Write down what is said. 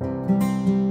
Música